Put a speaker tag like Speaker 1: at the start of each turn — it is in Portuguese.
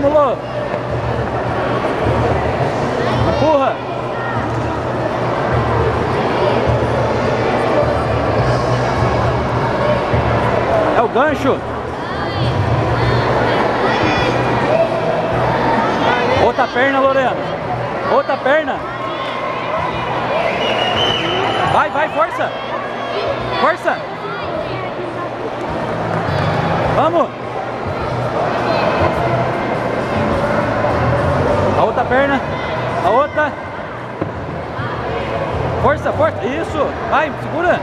Speaker 1: Vamos, Lô. Empurra. É o gancho. Outra perna, Lorena. Outra perna. Vai, vai, força. Força. Perna. A outra. Força, força. Isso. Vai, segura.